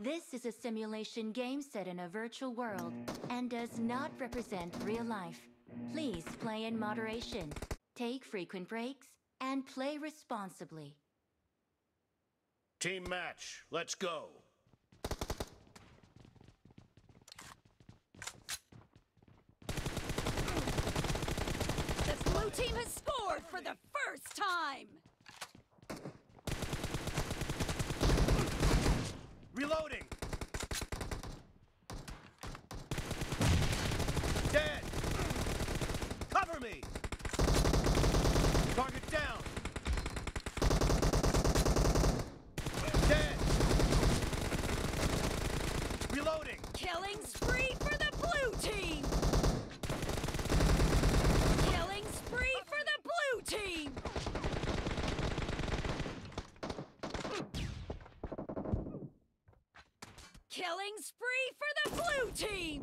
This is a simulation game set in a virtual world and does not represent real life. Please play in moderation, take frequent breaks, and play responsibly. Team match, let's go. The blue team has scored for the first time! Killing spree for the blue team! Killing spree for the blue team! Killing spree for the blue team!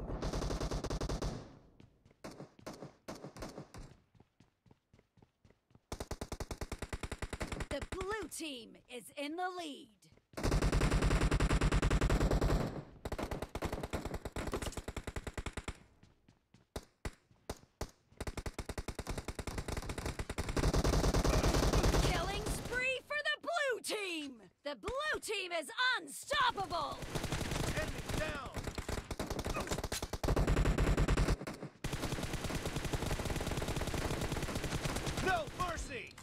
The blue team is in the lead. Killing spree for the blue team! The blue team is unstoppable! Enemy down! No mercy!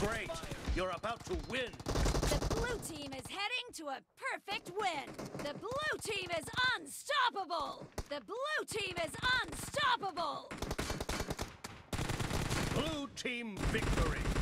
Great! You're about to win! Blue team is heading to a perfect win! The blue team is unstoppable! The blue team is unstoppable! Blue team victory!